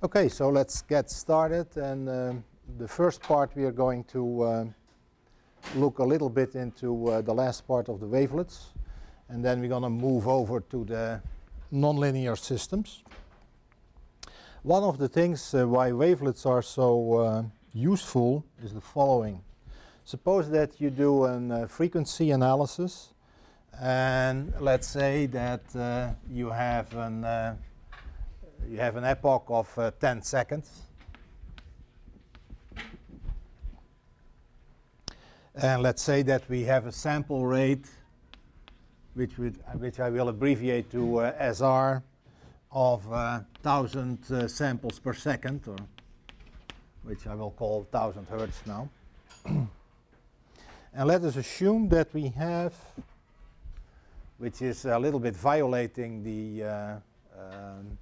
Okay, so let's get started. And um, the first part we are going to uh, look a little bit into uh, the last part of the wavelets. And then we're going to move over to the nonlinear systems. One of the things uh, why wavelets are so uh, useful is the following. Suppose that you do a uh, frequency analysis and let's say that uh, you have an you have an epoch of uh, 10 seconds. And let's say that we have a sample rate, which, would, which I will abbreviate to uh, SR, of 1,000 uh, uh, samples per second, or which I will call 1,000 hertz now. and let us assume that we have, which is a little bit violating the uh, um,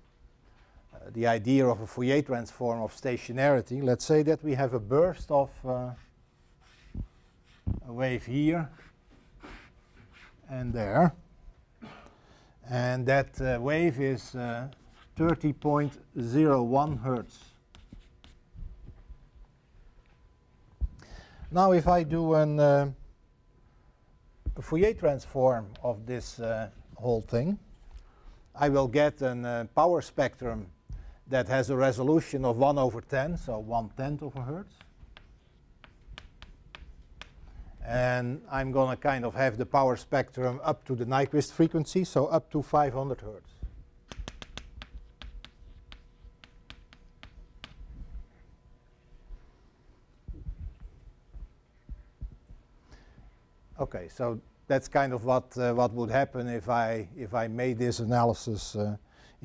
the idea of a Fourier transform of stationarity, let's say that we have a burst of uh, a wave here and there. And that uh, wave is uh, 30.01 hertz. Now if I do an, uh, a Fourier transform of this uh, whole thing, I will get a uh, power spectrum that has a resolution of 1 over 10, so 1 tenth of a hertz. And I'm going to kind of have the power spectrum up to the Nyquist frequency, so up to 500 hertz. Okay, so that's kind of what uh, what would happen if I if I made this analysis uh,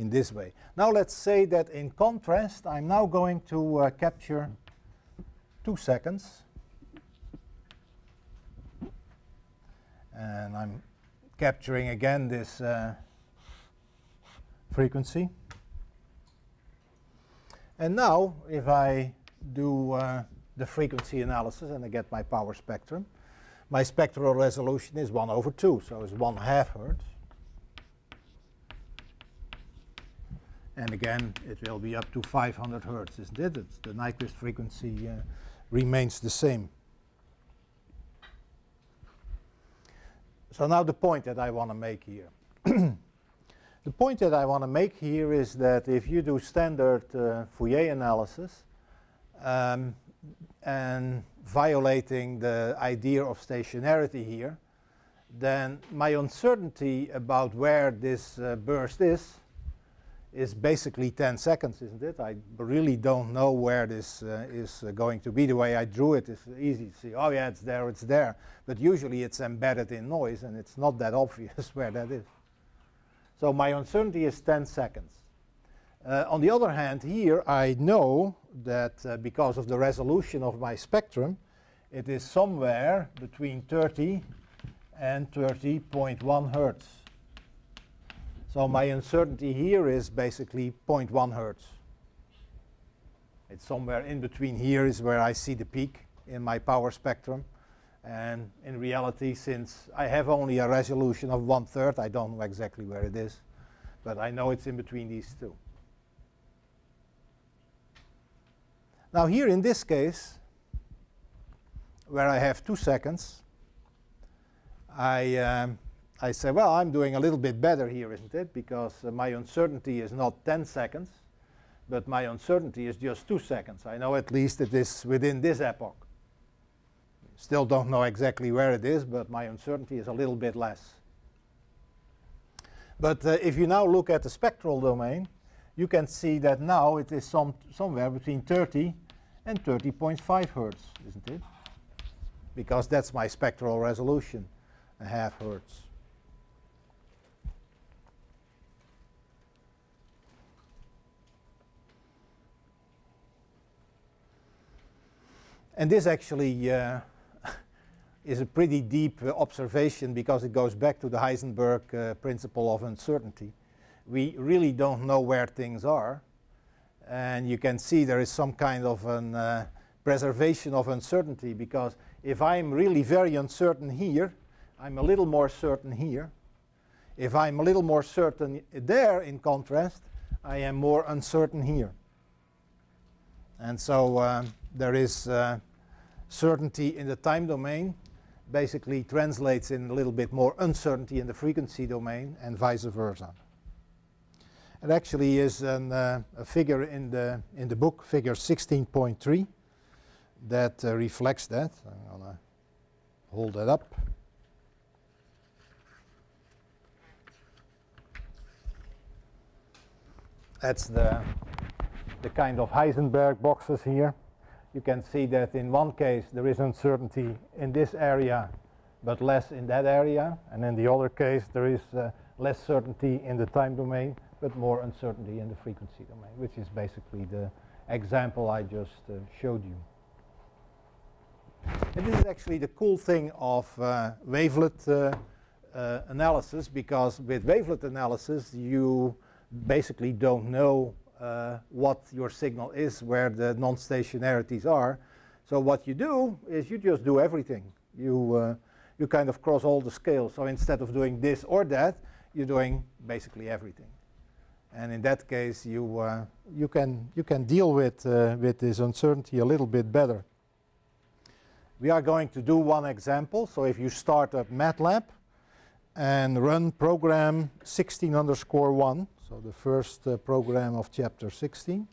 in this way. Now let's say that in contrast, I'm now going to uh, capture two seconds. And I'm capturing again this uh, frequency. And now, if I do uh, the frequency analysis and I get my power spectrum, my spectral resolution is 1 over 2, so it's 1 half hertz. And again, it will be up to 500 hertz, isn't it? It's the Nyquist frequency uh, remains the same. So now the point that I want to make here. the point that I want to make here is that if you do standard uh, Fourier analysis um, and violating the idea of stationarity here, then my uncertainty about where this uh, burst is is basically 10 seconds, isn't it? I really don't know where this uh, is uh, going to be. The way I drew it is easy to see. Oh yeah, it's there, it's there. But usually it's embedded in noise and it's not that obvious where that is. So my uncertainty is 10 seconds. Uh, on the other hand, here I know that uh, because of the resolution of my spectrum, it is somewhere between 30 and 30.1 hertz. So my uncertainty here is basically 0.1 hertz. It's somewhere in between here is where I see the peak in my power spectrum. And in reality, since I have only a resolution of one third, I don't know exactly where it is. But I know it's in between these two. Now here in this case, where I have two seconds, I um, I say, well, I'm doing a little bit better here, isn't it? Because uh, my uncertainty is not 10 seconds, but my uncertainty is just 2 seconds. I know at least it is within this epoch. Still don't know exactly where it is, but my uncertainty is a little bit less. But uh, if you now look at the spectral domain, you can see that now it is some, somewhere between 30 and 30.5 hertz, isn't it? Because that's my spectral resolution, a half hertz. And this actually uh, is a pretty deep uh, observation because it goes back to the Heisenberg uh, principle of uncertainty. We really don't know where things are. And you can see there is some kind of an uh, preservation of uncertainty because if I'm really very uncertain here, I'm a little more certain here. If I'm a little more certain there, in contrast, I am more uncertain here. And so um, there is uh, certainty in the time domain, basically translates in a little bit more uncertainty in the frequency domain, and vice versa. It actually is an, uh, a figure in the, in the book, figure 16.3, that uh, reflects that. I'm going to hold that up. That's the, the kind of Heisenberg boxes here. You can see that in one case there is uncertainty in this area but less in that area and in the other case there is uh, less certainty in the time domain but more uncertainty in the frequency domain which is basically the example I just uh, showed you. And this is actually the cool thing of uh, wavelet uh, uh, analysis because with wavelet analysis you basically don't know uh, what your signal is, where the non-stationarities are. So what you do is you just do everything. You, uh, you kind of cross all the scales. So instead of doing this or that, you're doing basically everything. And in that case, you, uh, you, can, you can deal with, uh, with this uncertainty a little bit better. We are going to do one example. So if you start up MATLAB and run program 16 underscore 1, so the first uh, program of chapter 16.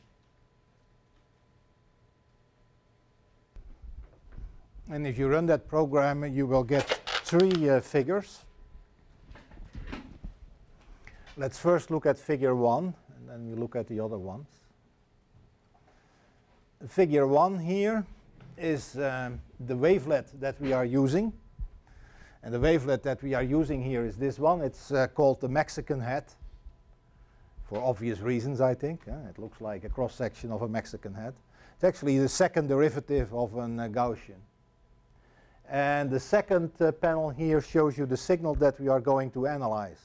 And if you run that program, you will get three uh, figures. Let's first look at figure 1, and then we look at the other ones. Figure 1 here is um, the wavelet that we are using. And the wavelet that we are using here is this one. It's uh, called the Mexican hat for obvious reasons, I think. Uh, it looks like a cross-section of a Mexican hat. It's actually the second derivative of an uh, Gaussian. And the second uh, panel here shows you the signal that we are going to analyze.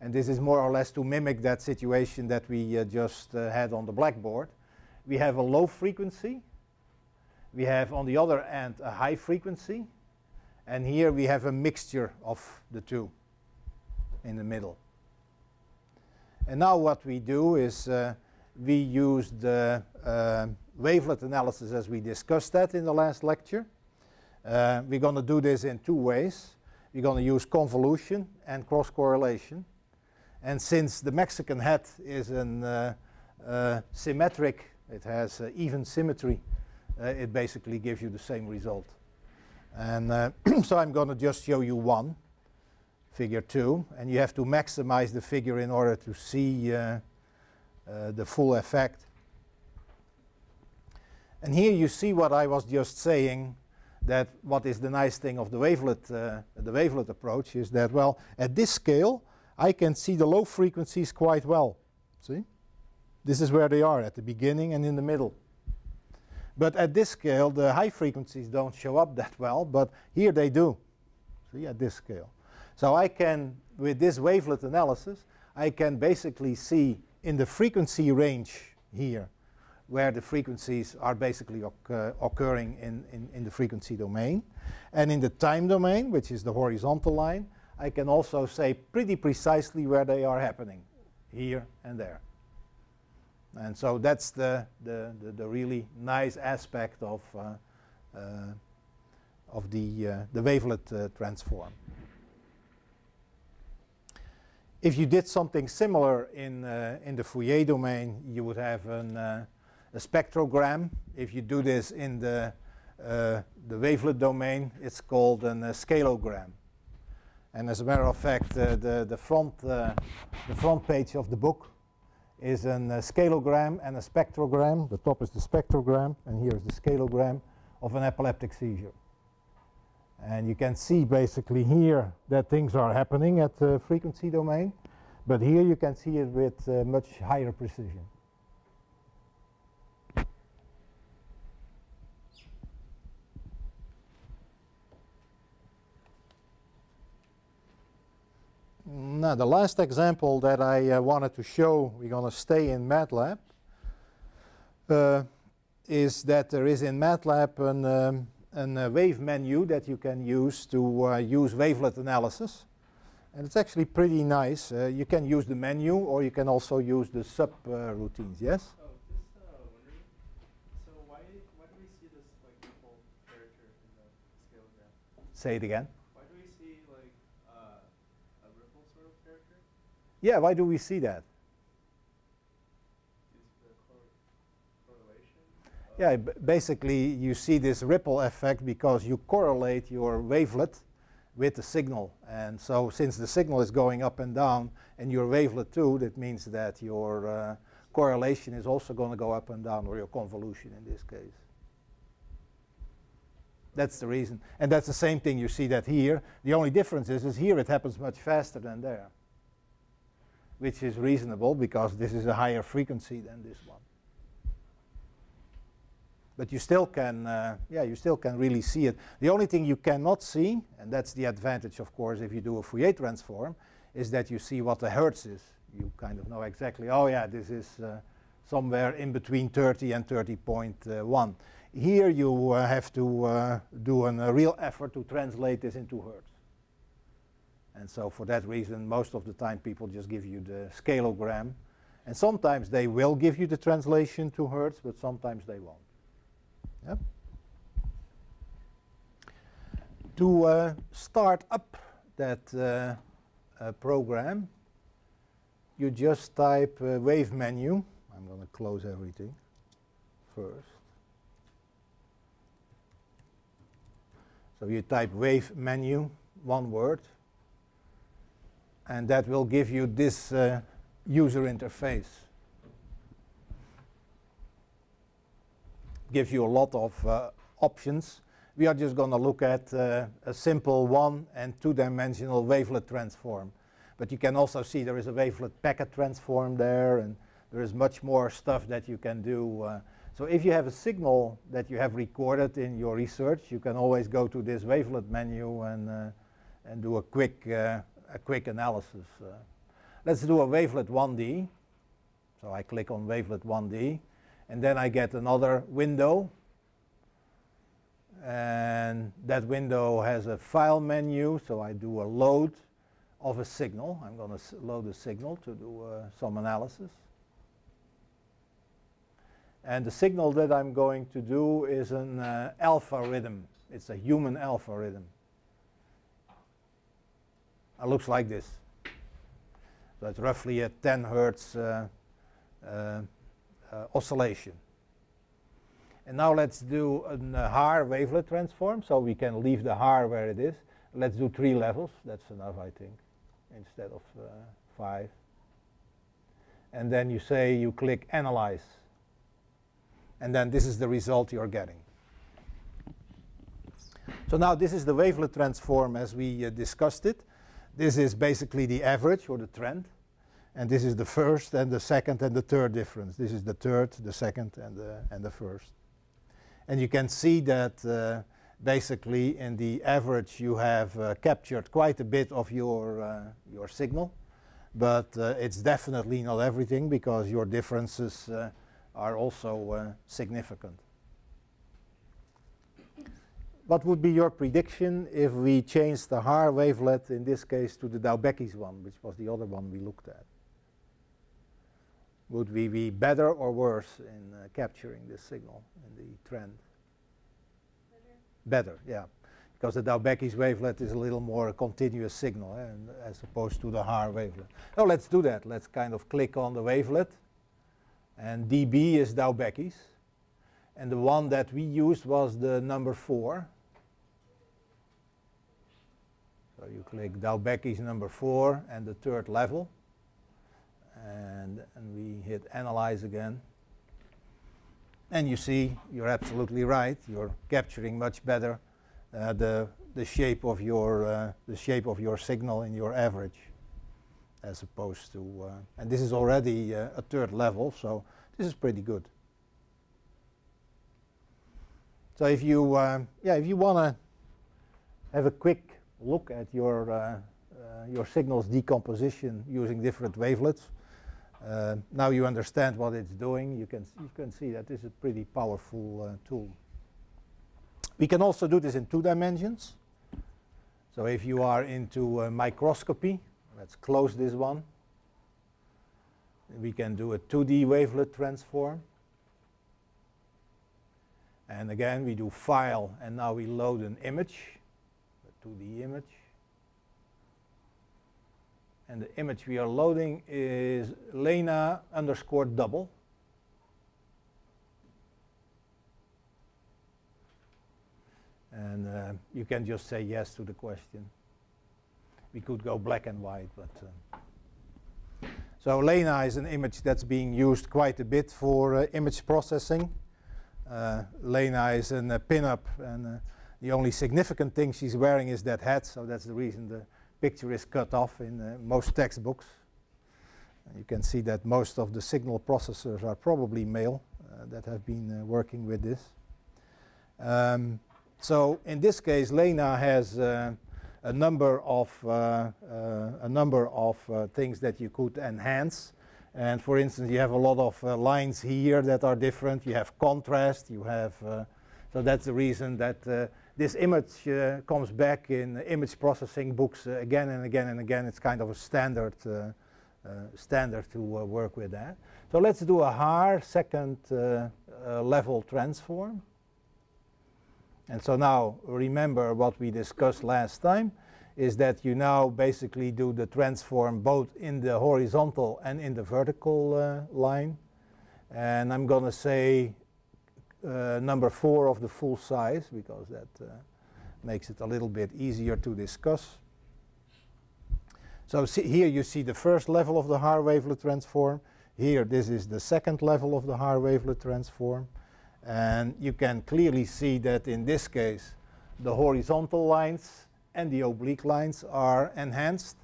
And this is more or less to mimic that situation that we uh, just uh, had on the blackboard. We have a low frequency. We have on the other end a high frequency. And here we have a mixture of the two in the middle. And now what we do is uh, we use the uh, wavelet analysis as we discussed that in the last lecture. Uh, we're going to do this in two ways. We're going to use convolution and cross correlation. And since the Mexican hat is an uh, uh, symmetric, it has uh, even symmetry, it basically gives you the same result. And so I'm going to just show you one figure 2 and you have to maximize the figure in order to see uh, uh, the full effect. And here you see what I was just saying that what is the nice thing of the wavelet, uh, the wavelet approach is that, well, at this scale, I can see the low frequencies quite well. See? This is where they are, at the beginning and in the middle. But at this scale, the high frequencies don't show up that well, but here they do. See, at this scale. So I can, with this wavelet analysis, I can basically see in the frequency range here where the frequencies are basically occur occurring in, in, in, the frequency domain. And in the time domain, which is the horizontal line, I can also say pretty precisely where they are happening, here and there. And so that's the, the, the, the really nice aspect of, uh, uh, of the, uh, the wavelet uh, transform. If you did something similar in, uh, in the Fourier domain, you would have an, uh, a spectrogram. If you do this in the, uh, the wavelet domain, it's called a scalogram. And as a matter of fact, the, the, front, uh, the front page of the book is a scalogram and a spectrogram. The top is the spectrogram, and here is the scalogram of an epileptic seizure. And you can see basically here that things are happening at the frequency domain, but here you can see it with uh, much higher precision. Now, the last example that I uh, wanted to show, we're going to stay in MATLAB, uh, is that there is in MATLAB an um, a uh, wave menu that you can use to uh, use wavelet analysis. And it's actually pretty nice. Uh, you can use the menu or you can also use the subroutines, yes? Say it again. Why do we see like uh, a ripple sort of character? Yeah, why do we see that? Yeah, basically you see this ripple effect because you correlate your wavelet with the signal. And so since the signal is going up and down and your wavelet too, that means that your uh, correlation is also going to go up and down, or your convolution in this case. That's the reason. And that's the same thing, you see that here. The only difference is, is here it happens much faster than there, which is reasonable because this is a higher frequency than this one. But you still can, uh, yeah, you still can really see it. The only thing you cannot see, and that's the advantage, of course, if you do a Fourier transform, is that you see what the hertz is. You kind of know exactly, oh yeah, this is uh, somewhere in between 30 and 30.1. Here you uh, have to uh, do a real effort to translate this into hertz. And so for that reason, most of the time people just give you the scalogram. And sometimes they will give you the translation to hertz, but sometimes they won't. Yep. To uh, start up that uh, uh, program, you just type uh, wavemenu. I'm going to close everything first. So you type wavemenu, one word, and that will give you this uh, user interface. Gives you a lot of uh, options. We are just going to look at uh, a simple one and two-dimensional wavelet transform. But you can also see there is a wavelet packet transform there, and there is much more stuff that you can do. Uh, so if you have a signal that you have recorded in your research, you can always go to this wavelet menu and, uh, and do a quick, uh, a quick analysis. Uh. let's do a wavelet 1D. So I click on wavelet 1D, and then I get another window. And that window has a file menu, so I do a load of a signal. I'm going to load a signal to do uh, some analysis. And the signal that I'm going to do is an uh, alpha rhythm. It's a human alpha rhythm. It looks like this. So it's roughly a 10 hertz uh, uh, oscillation. And now let's do a uh, Haar wavelet transform, so we can leave the Haar where it is. Let's do three levels. That's enough, I think, instead of uh, five. And then you say you click Analyze and then this is the result you're getting. So now this is the wavelet transform as we uh, discussed it. This is basically the average or the trend. And this is the first and the second and the third difference. This is the third, the second, and the, and the first. And you can see that uh, basically in the average you have uh, captured quite a bit of your, uh, your signal. But uh, it's definitely not everything because your differences uh, are also uh, significant. What would be your prediction if we changed the Haar wavelet, in this case, to the Daubechies one, which was the other one we looked at? Would we be better or worse in uh, capturing this signal in the trend? Better. Better, yeah. Because the Daubechies wavelet is a little more continuous signal eh, as opposed to the Haar wavelet. Oh, let's do that. Let's kind of click on the wavelet and dB is Daubechies. And the one that we used was the number 4. So you click Daubechies number 4 and the third level. And, and we hit Analyze again. And you see, you're absolutely right. You're capturing much better uh, the, the, shape of your, uh, the shape of your signal in your average as opposed to, uh, and this is already uh, a third level, so this is pretty good. So if you, uh, yeah, if you want to have a quick look at your, uh, your signal's decomposition using different wavelets, uh, now you understand what it's doing, you can, you can see that this is a pretty powerful tool. We can also do this in two dimensions. So if you are into microscopy, Let's close this one. We can do a 2D wavelet transform. And again, we do file, and now we load an image, to the image. And the image we are loading is Lena underscore double. And uh, you can just say yes to the question. We could go black and white, but. Uh, so Lena is an image that's being used quite a bit for uh, image processing. Uh, Lena is a uh, pin-up, and uh, the only significant thing she's wearing is that hat, so that's the reason the picture is cut off in uh, most textbooks. You can see that most of the signal processors are probably male that have been working with this. Um, so in this case, Lena has uh, a number of uh, uh, a number of things that you could enhance. And for instance, you have a lot of lines here that are different. You have contrast. You have so that's the reason that this image uh, comes back in image processing books uh, again and again and again. It's kind of a standard uh, standard to work with that. So let's do a Haar second level transform. And so now remember what we discussed last time is that you now basically do the transform both in the horizontal and in the vertical uh, line. And I'm going to say uh, number four of the full size because that uh, makes it a little bit easier to discuss. So here you see the first level of the Haar wavelet transform. Here this is the second level of the Haar wavelet transform. And you can clearly see that in this case, the horizontal lines and the oblique lines are enhanced.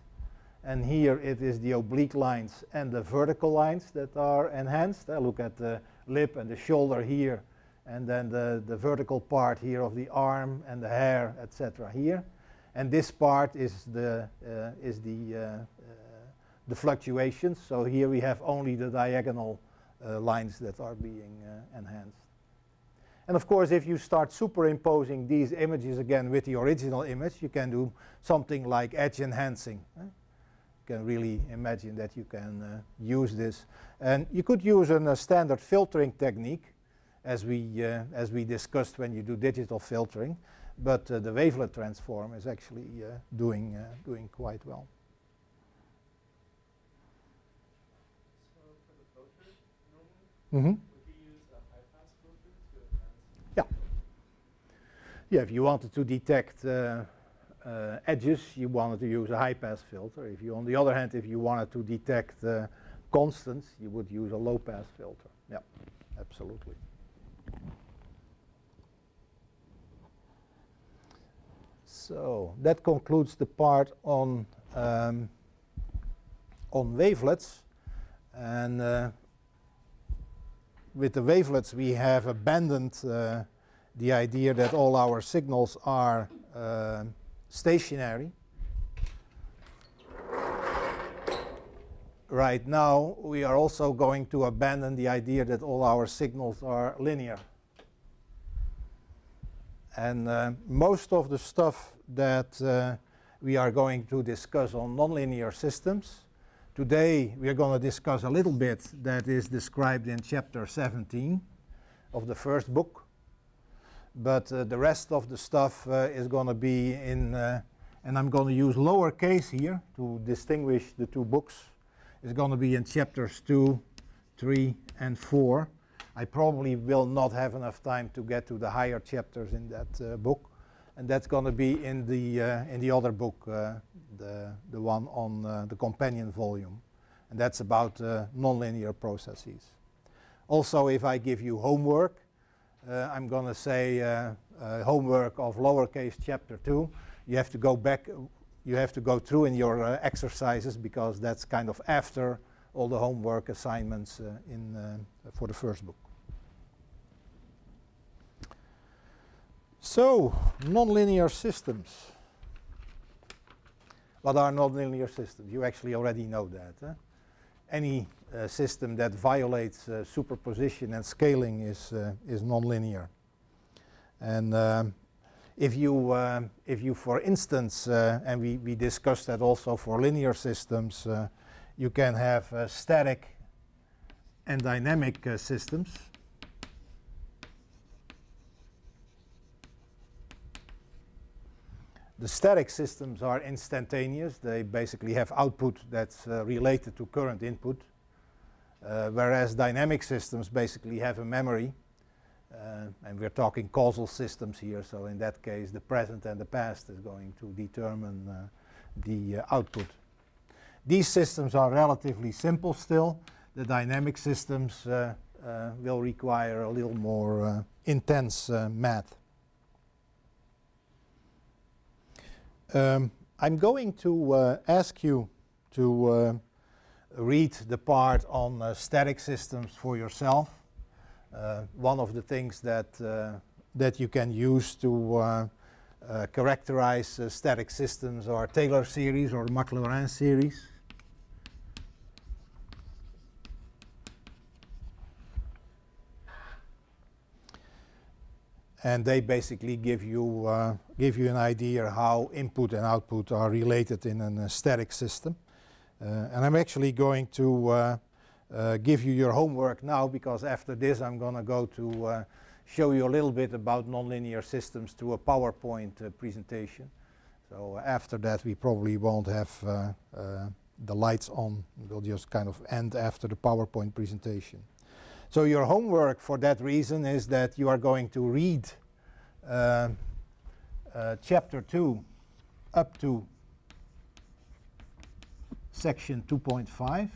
And here it is the oblique lines and the vertical lines that are enhanced. I look at the lip and the shoulder here, and then the, the vertical part here of the arm and the hair, etc. here. And this part is the, uh, is the, uh, uh, the fluctuations. So here we have only the diagonal uh, lines that are being uh, enhanced. And of course, if you start superimposing these images again with the original image, you can do something like edge enhancing. You can really imagine that you can uh, use this. And you could use a standard filtering technique, as we, uh, as we discussed when you do digital filtering. But uh, the wavelet transform is actually uh, doing, uh, doing quite well. So for the filter, normally, Mm -hmm. Yeah, if you wanted to detect uh, uh, edges, you wanted to use a high-pass filter. If you, on the other hand, if you wanted to detect uh, constants, you would use a low-pass filter. Yeah, absolutely. So that concludes the part on um, on wavelets, and uh, with the wavelets we have abandoned uh, the idea that all our signals are uh, stationary. Right now, we are also going to abandon the idea that all our signals are linear. And uh, most of the stuff that uh, we are going to discuss on nonlinear systems, today we are going to discuss a little bit that is described in chapter 17 of the first book but uh, the rest of the stuff uh, is going to be in, uh, and I'm going to use lowercase here to distinguish the two books. It's going to be in chapters 2, 3, and 4. I probably will not have enough time to get to the higher chapters in that uh, book, and that's going to be in the uh, in the other book, uh, the the one on the companion volume, and that's about nonlinear processes. Also, if I give you homework, uh, I'm going to say uh, uh, homework of lowercase chapter 2. You have to go back, you have to go through in your exercises because that's kind of after all the homework assignments in, for the first book. So, nonlinear systems. What are nonlinear systems? You actually already know that. Any uh, system that violates uh, superposition and scaling is, uh, is nonlinear. And um, if you, uh, if you, for instance, uh, and we, we discussed that also for linear systems, uh, you can have static and dynamic systems. The static systems are instantaneous. They basically have output that's uh, related to current input, uh, whereas dynamic systems basically have a memory. Uh, and we're talking causal systems here, so in that case, the present and the past is going to determine uh, the uh, output. These systems are relatively simple still. The dynamic systems uh, will require a little more intense math. Um, I'm going to uh, ask you to uh, read the part on uh, static systems for yourself. Uh, one of the things that, uh, that you can use to uh, characterize static systems are Taylor series or Maclaurin series. And they basically give you uh, give you an idea how input and output are related in a static system. Uh, and I'm actually going to uh, uh, give you your homework now because after this I'm going to go to uh, show you a little bit about nonlinear systems through a PowerPoint uh, presentation. So after that we probably won't have the lights on. We'll just kind of end after the PowerPoint presentation. So your homework for that reason is that you are going to read uh, uh, chapter 2 up to section 2.5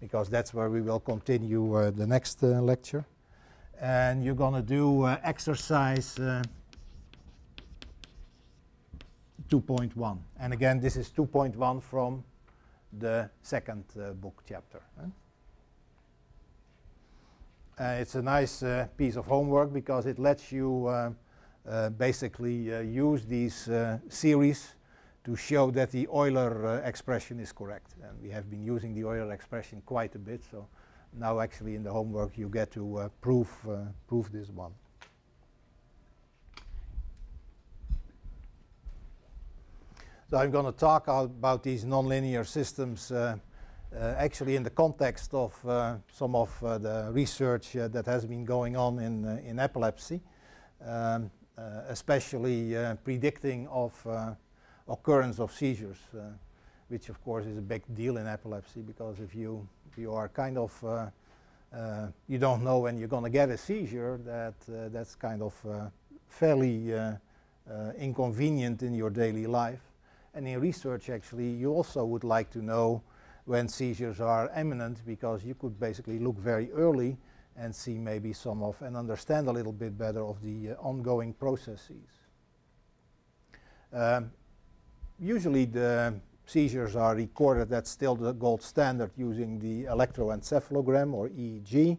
because that's where we will continue uh, the next uh, lecture. And you're going to do uh, exercise uh, 2.1. And again, this is 2.1 from the second book chapter. Uh, it's a nice uh, piece of homework because it lets you uh, basically use these series to show that the Euler expression is correct. And we have been using the Euler expression quite a bit, so now actually in the homework you get to prove, prove this one. So I'm going to talk about these nonlinear systems uh, actually in the context of uh, some of uh, the research that has been going on in, in epilepsy, um, especially predicting of occurrence of seizures, which of course is a big deal in epilepsy because if you, you are kind of uh, you don't know when you're going to get a seizure, that uh, that's kind of uh, fairly inconvenient in your daily life. And in research, actually, you also would like to know when seizures are imminent because you could basically look very early and see maybe some of and understand a little bit better of the uh, ongoing processes. Um, usually the seizures are recorded, that's still the gold standard using the electroencephalogram or EEG.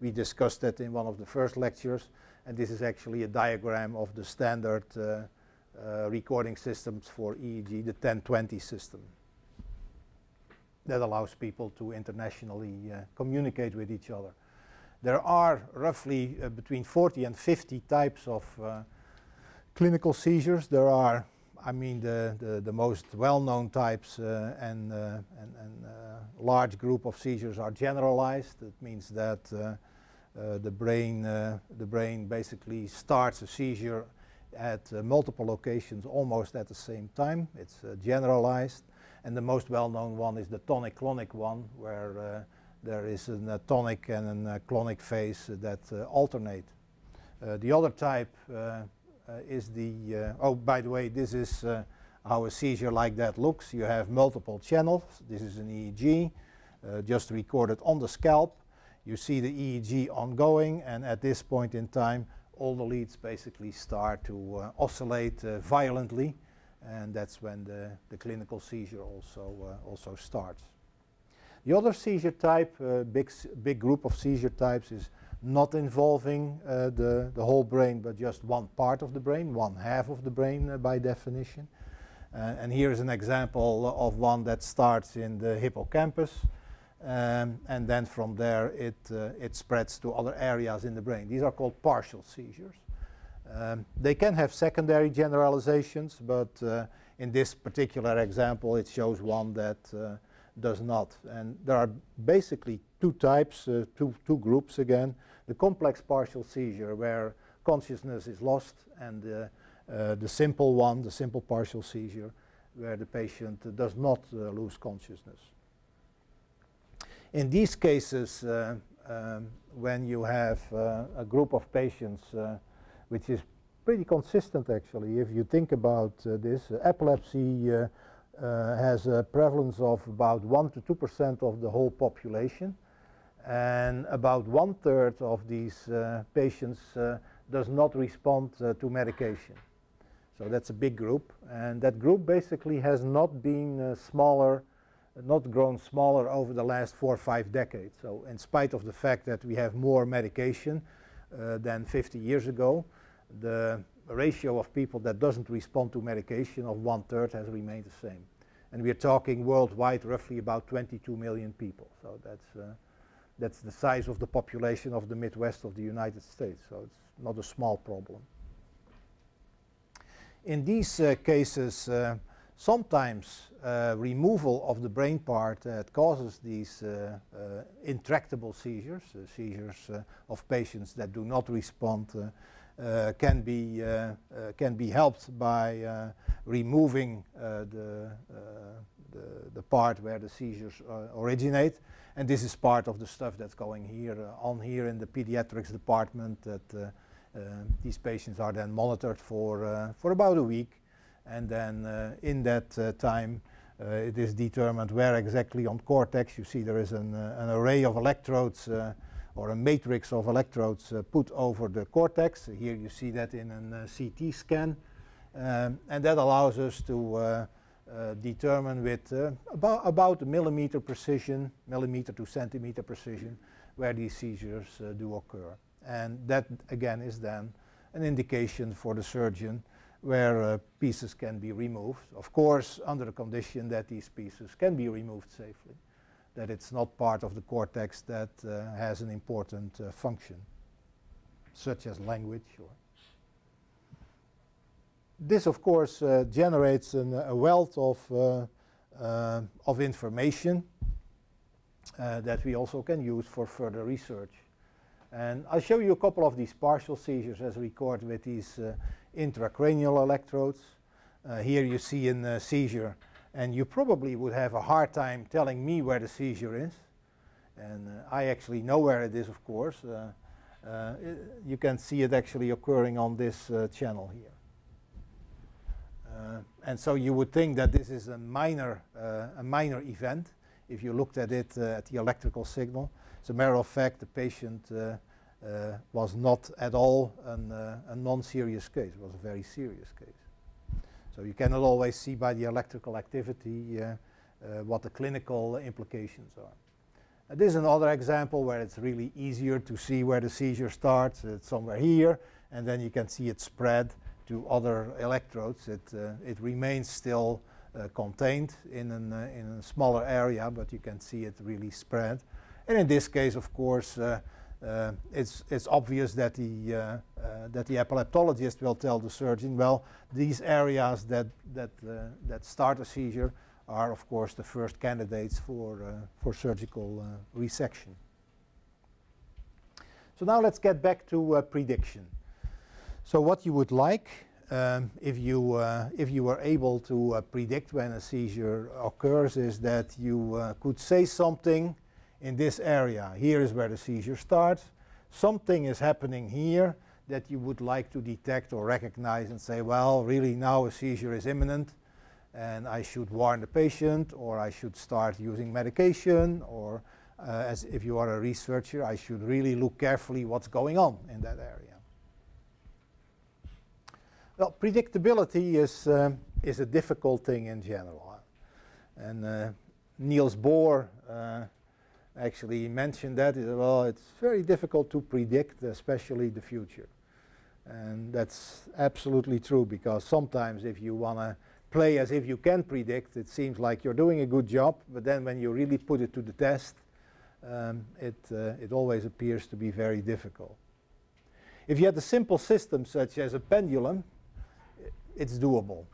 We discussed that in one of the first lectures and this is actually a diagram of the standard uh, uh, recording systems for EEG, the 1020 system that allows people to internationally uh, communicate with each other. There are roughly uh, between 40 and 50 types of uh, clinical seizures. There are, I mean, the, the, the most well-known types uh, and, uh, and, and uh, large group of seizures are generalized. It means that the, brain, the brain basically starts a seizure at multiple locations almost at the same time. It's generalized. And the most well-known one is the tonic-clonic one, where uh, there is a tonic and a clonic phase that uh, alternate. Uh, the other type is the, oh, by the way, this is how a seizure like that looks. You have multiple channels. This is an EEG, just recorded on the scalp. You see the EEG ongoing, and at this point in time, all the leads basically start to uh, oscillate uh, violently and that's when the, the clinical seizure also, uh, also starts. The other seizure type, uh, big, big group of seizure types is not involving uh, the, the whole brain but just one part of the brain, one half of the brain uh, by definition. Uh, and here is an example of one that starts in the hippocampus um, and then from there it, uh, it spreads to other areas in the brain. These are called partial seizures. Um, they can have secondary generalizations, but uh, in this particular example, it shows one that uh, does not. And there are basically two types, uh, two, two groups again. The complex partial seizure, where consciousness is lost and uh, the simple one, the simple partial seizure, where the patient uh, does not uh, lose consciousness. In these cases, uh, um, when you have uh, a group of patients, which is pretty consistent actually, if you think about this, epilepsy has a prevalence of about 1 to 2% of the whole population and about one third of these uh, patients uh, does not respond uh, to medication. So that's a big group, and that group basically has not been uh, smaller, not grown smaller over the last four or five decades. So in spite of the fact that we have more medication uh, than 50 years ago, the ratio of people that doesn't respond to medication of one third has remained the same. And we're talking worldwide roughly about 22 million people. So that's, uh, that's the size of the population of the Midwest of the United States. So it's not a small problem. In these uh, cases, uh, sometimes uh, removal of the brain part that causes these uh, uh, intractable seizures, uh, seizures of patients that do not respond, Uh, can be uh, uh, can be helped by removing the, the, the part where the seizures originate, and this is part of the stuff that's going here on here in the pediatrics department that uh, these patients are then monitored for, uh, for about a week. And then uh, in that time it is determined where exactly on cortex you see there is an, an array of electrodes or a matrix of electrodes uh, put over the cortex. Here you see that in a uh, CT scan. Um, and that allows us to uh, determine with about, about millimeter precision, millimeter to centimeter precision, where these seizures do occur. And that again is then an indication for the surgeon where uh, pieces can be removed. Of course, under the condition that these pieces can be removed safely, that it's not part of the cortex that uh, has an important uh, function, such as language. Or this, of course, uh, generates an, a wealth of, uh, uh, of information that we also can use for further research. And I'll show you a couple of these partial seizures as recorded with these uh, intracranial electrodes. Uh, here you see a uh, seizure, and you probably would have a hard time telling me where the seizure is. And uh, I actually know where it is, of course. Uh, uh, you can see it actually occurring on this channel here. and so you would think that this is a minor, a minor event if you looked at it at the electrical signal. As a matter of fact, the patient uh, uh, was not at all an, uh, a non-serious case. It was a very serious case. So you cannot always see by the electrical activity what the clinical implications are. Uh, this is another example where it's really easier to see where the seizure starts. It's somewhere here, and then you can see it spread to other electrodes. It, uh, it remains still uh, contained in, an, in a smaller area, but you can see it really spread. And in this case, of course, uh, uh, it's, it's obvious that the, uh, uh, that the epileptologist will tell the surgeon, well, these areas that, that, that start a seizure are, of course, the first candidates for, for surgical resection. So now let's get back to prediction. So what you would like um, if you uh, if you were able to uh, predict when a seizure occurs is that you uh, could say something in this area. Here is where the seizure starts. Something is happening here that you would like to detect or recognize and say, well, really now a seizure is imminent and I should warn the patient or I should start using medication or uh, as if you are a researcher, I should really look carefully what's going on in that area. Well, predictability is, uh, is a difficult thing in general. And uh, Niels Bohr uh, actually mentioned that. Well, it's very difficult to predict, especially the future. And that's absolutely true because sometimes if you want to play as if you can predict, it seems like you're doing a good job, but then when you really put it to the test, um, it, uh, it always appears to be very difficult. If you had a simple system such as a pendulum, it's doable.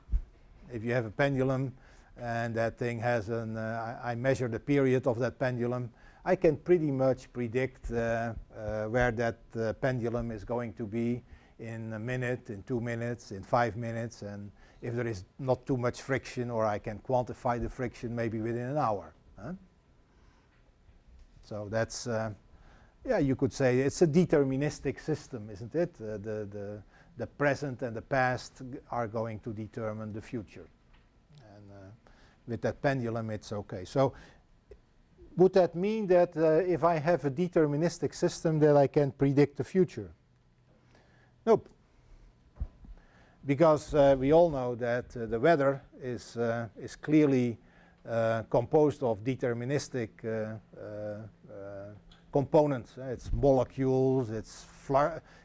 If you have a pendulum and that thing has an, uh, I, I measure the period of that pendulum, I can pretty much predict uh, uh, where that uh, pendulum is going to be in a minute, in two minutes, in five minutes, and if there is not too much friction or I can quantify the friction maybe within an hour. Huh? So that's, uh, yeah, you could say it's a deterministic system, isn't it? Uh, the, the, the present and the past are going to determine the future. And uh, with that pendulum, it's okay. So would that mean that uh, if I have a deterministic system that I can predict the future? Nope. Because uh, we all know that uh, the weather is, uh, is clearly uh, composed of deterministic uh, components. it's molecules, it's,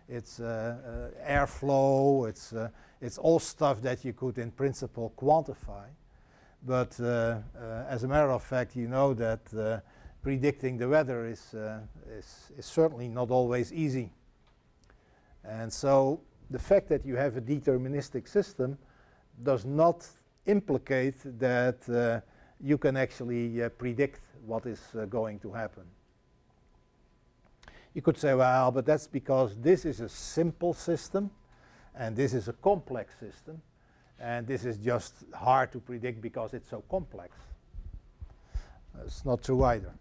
it's airflow, it's, it's all stuff that you could in principle quantify. But uh, uh, as a matter of fact, you know that uh, predicting the weather is, is, is certainly not always easy. And so the fact that you have a deterministic system does not implicate that uh, you can actually uh, predict what is uh, going to happen. You could say, well, but that's because this is a simple system and this is a complex system. And this is just hard to predict because it's so complex. It's not true either.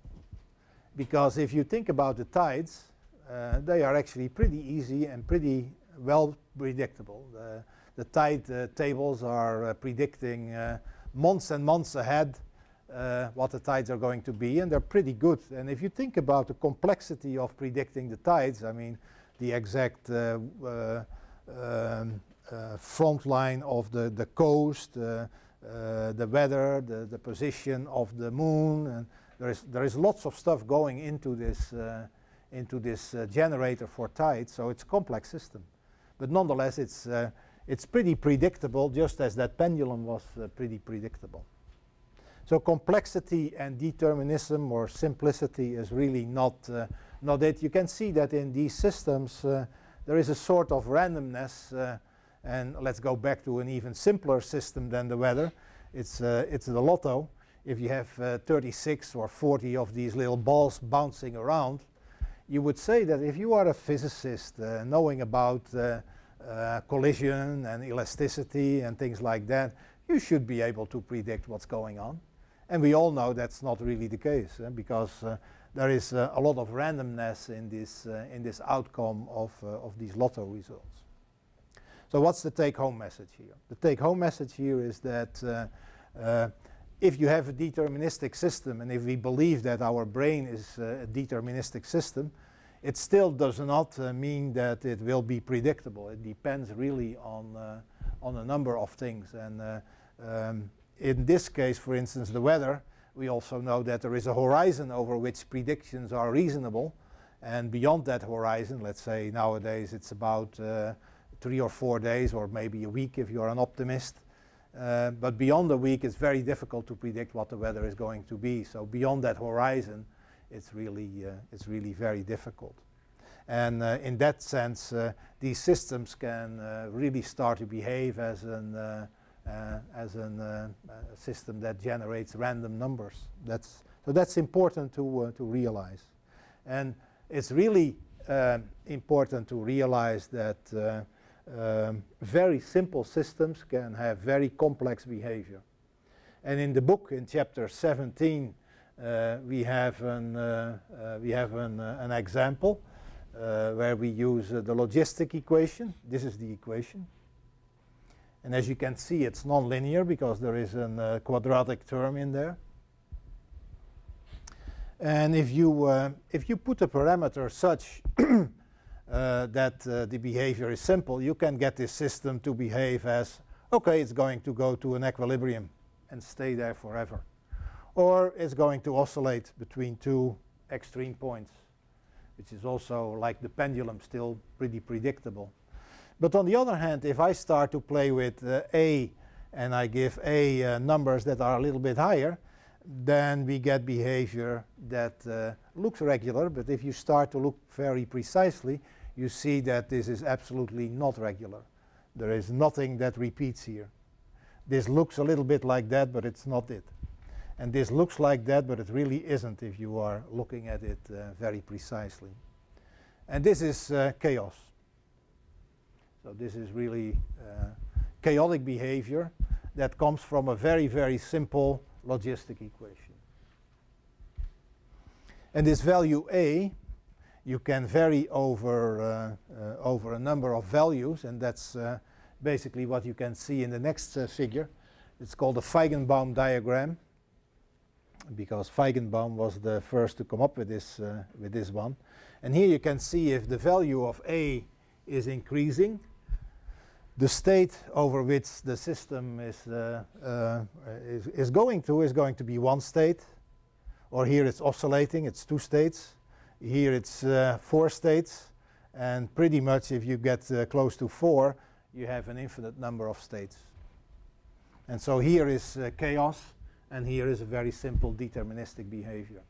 Because if you think about the tides, uh, they are actually pretty easy and pretty well predictable. The, the tide uh, tables are uh, predicting uh, months and months ahead uh, what the tides are going to be, and they're pretty good. And if you think about the complexity of predicting the tides, I mean, the exact uh, um, front line of the, the coast, uh, uh, the weather, the, the position of the moon, and there is, there is lots of stuff going into this, into this generator for tides, so it's a complex system. But nonetheless, it's, it's pretty predictable, just as that pendulum was pretty predictable. So complexity and determinism or simplicity is really not, uh, not it. You can see that in these systems uh, there is a sort of randomness uh, and let's go back to an even simpler system than the weather. It's, uh, it's the lotto. If you have uh, 36 or 40 of these little balls bouncing around, you would say that if you are a physicist uh, knowing about uh, uh, collision and elasticity and things like that, you should be able to predict what's going on. And we all know that's not really the case uh, because there is a lot of randomness in this, in this outcome of, of these lotto results. So what's the take-home message here? The take-home message here is that uh, uh, if you have a deterministic system, and if we believe that our brain is uh, a deterministic system, it still does not uh, mean that it will be predictable. It depends really on, uh, on a number of things. And uh, um, in this case, for instance, the weather, we also know that there is a horizon over which predictions are reasonable. And beyond that horizon, let's say nowadays it's about three or four days or maybe a week if you're an optimist. Uh, but beyond a week, it's very difficult to predict what the weather is going to be. So beyond that horizon, it's really, uh, it's really very difficult. And uh, in that sense, uh, these systems can uh, really start to behave as an, uh, as an, a system that generates random numbers. That's, so that's important to, to realize. And it's really important to realize that um, very simple systems can have very complex behavior. And in the book, in chapter 17, uh, we have an, uh, uh, we have an, uh, an example uh, where we use uh, the logistic equation. This is the equation. And as you can see, it's nonlinear because there is a quadratic term in there. And if you, if you put a parameter such uh, that uh, the behavior is simple, you can get this system to behave as, okay, it's going to go to an equilibrium and stay there forever. Or it's going to oscillate between two extreme points, which is also like the pendulum, still pretty predictable. But on the other hand, if I start to play with uh, A and I give A uh, numbers that are a little bit higher, then we get behavior that uh, looks regular, but if you start to look very precisely, you see that this is absolutely not regular. There is nothing that repeats here. This looks a little bit like that, but it's not it. And this looks like that, but it really isn't if you are looking at it uh, very precisely. And this is uh, chaos. So this is really uh, chaotic behavior that comes from a very, very simple logistic equation. And this value A, you can vary over, uh, uh, over a number of values, and that's uh, basically what you can see in the next figure. It's called the Feigenbaum diagram, because Feigenbaum was the first to come up with this, uh, with this one. And here you can see if the value of A is increasing, the state over which the system is, uh, uh, is, is, going to is going to be one state. Or here it's oscillating, it's two states. Here it's uh, four states. And pretty much if you get uh, close to four, you have an infinite number of states. And so here is uh, chaos, and here is a very simple deterministic behavior.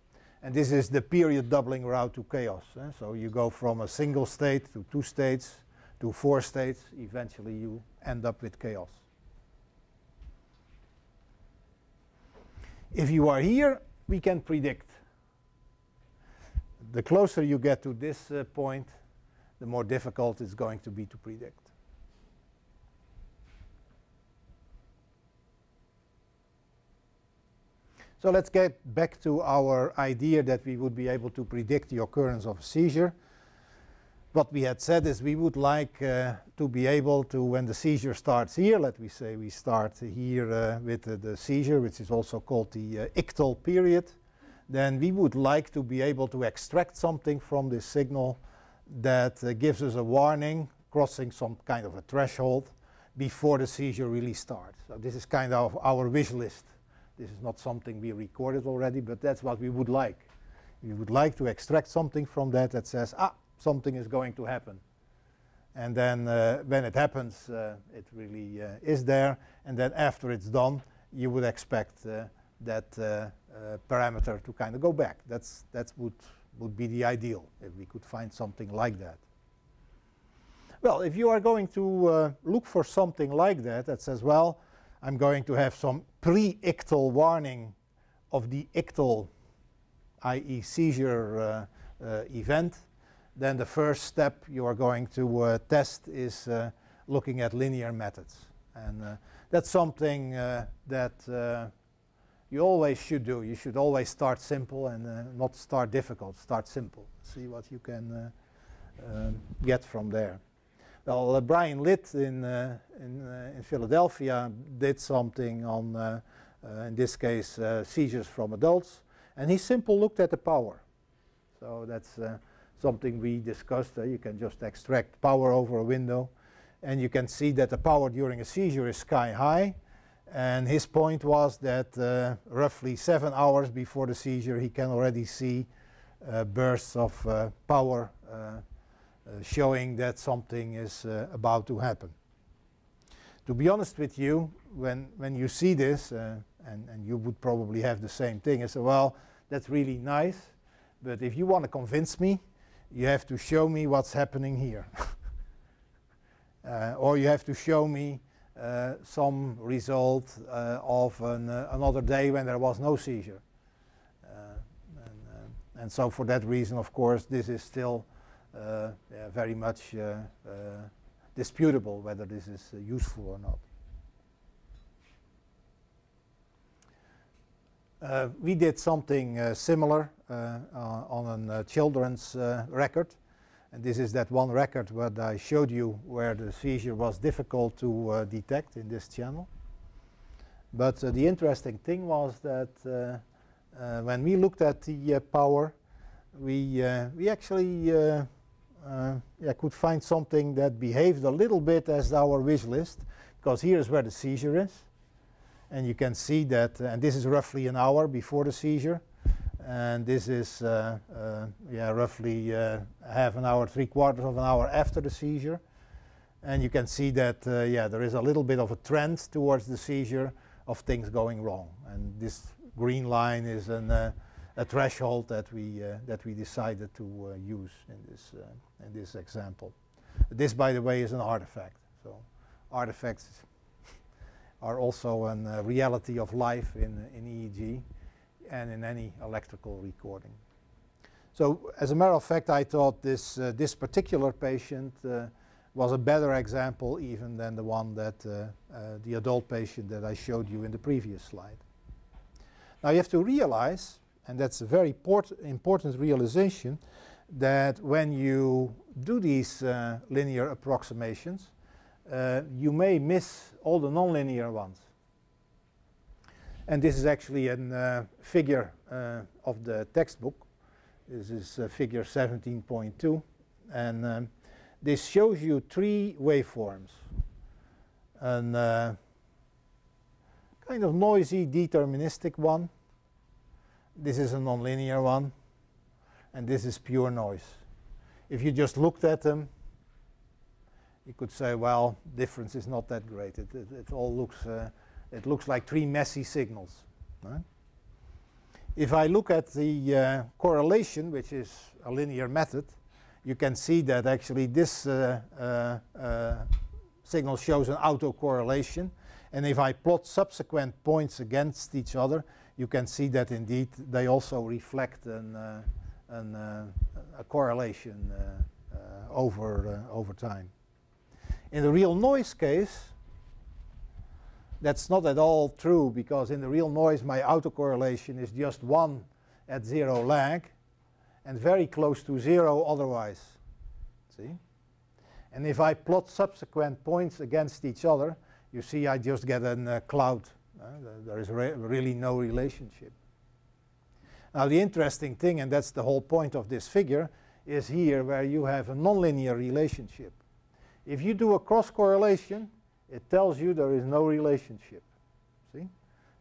And this is the period doubling route to chaos. Eh? So you go from a single state to two states, to four states, eventually you end up with chaos. If you are here, we can predict. The closer you get to this uh, point, the more difficult it's going to be to predict. So let's get back to our idea that we would be able to predict the occurrence of a seizure what we had said is we would like uh, to be able to, when the seizure starts here, let me say we start here uh, with uh, the seizure, which is also called the uh, ictal period, then we would like to be able to extract something from this signal that uh, gives us a warning crossing some kind of a threshold before the seizure really starts. So this is kind of our wish list. This is not something we recorded already, but that's what we would like. We would like to extract something from that that says, ah, something is going to happen. And then uh, when it happens, uh, it really uh, is there. And then after it's done, you would expect uh, that uh, uh, parameter to kind of go back. That's, that would, would be the ideal, if we could find something like that. Well, if you are going to look for something like that, that says, well, I'm going to have some pre-ictal warning of the ictal, i.e. seizure event, then the first step you are going to uh, test is uh, looking at linear methods. And uh, that's something uh, that uh, you always should do. You should always start simple and uh, not start difficult. Start simple. See what you can um, get from there. Well, uh, Brian Litt in, in, in, Philadelphia did something on, in this case, seizures from adults. And he simply looked at the power. So that's something we discussed. Uh, you can just extract power over a window. And you can see that the power during a seizure is sky high. And his point was that uh, roughly seven hours before the seizure, he can already see uh, bursts of uh, power uh, uh, showing that something is about to happen. To be honest with you, when, when you see this, and, and you would probably have the same thing, I said, well, that's really nice, but if you want to convince me you have to show me what's happening here. uh, or you have to show me uh, some result uh, of an, uh, another day when there was no seizure. Uh, and, and, so for that reason, of course, this is still yeah, very much disputable whether this is useful or not. Uh, we did something uh, similar uh, on a children's record. And this is that one record what I showed you where the seizure was difficult to uh, detect in this channel. But uh, the interesting thing was that uh, when we looked at the power, we, we actually uh, yeah, could find something that behaved a little bit as our wish list, because here is where the seizure is. And you can see that, uh, and this is roughly an hour before the seizure. And this is uh, uh, yeah, roughly uh, half an hour, three quarters of an hour after the seizure. And you can see that, uh, yeah, there is a little bit of a trend towards the seizure of things going wrong. And this green line is an, uh, a threshold that we, that we decided to use in this, in this example. This, by the way, is an artifact. So artifacts are also a uh, reality of life in, in EEG and in any electrical recording. So as a matter of fact, I thought this, uh, this particular patient uh, was a better example even than the one that uh, uh, the adult patient that I showed you in the previous slide. Now you have to realize, and that's a very important realization, that when you do these uh, linear approximations, uh, you may miss all the nonlinear ones. And this is actually a uh, figure uh, of the textbook. This is uh, figure 17.2. And um, this shows you three waveforms. And uh, kind of noisy deterministic one. This is a nonlinear one. And this is pure noise. If you just looked at them, you could say, well, difference is not that great. It, it, it all looks, uh, it looks like three messy signals. Right? If I look at the uh, correlation, which is a linear method, you can see that actually this uh, uh, uh signal shows an autocorrelation. And if I plot subsequent points against each other, you can see that indeed they also reflect an, uh, an, uh, a correlation over, over time. In the real noise case, that's not at all true because in the real noise my autocorrelation is just 1 at 0 lag and very close to 0 otherwise. See? And if I plot subsequent points against each other, you see I just get a uh, cloud. Uh, there is re really no relationship. Now the interesting thing, and that's the whole point of this figure, is here where you have a nonlinear relationship. If you do a cross correlation, it tells you there is no relationship. See?